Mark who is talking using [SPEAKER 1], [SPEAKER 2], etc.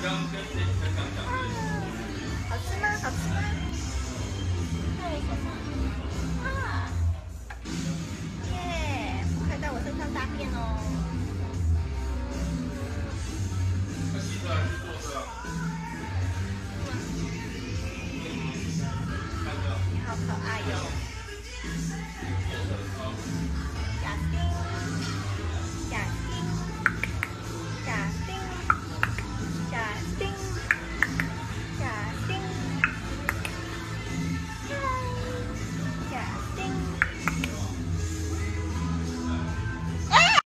[SPEAKER 1] Gracias.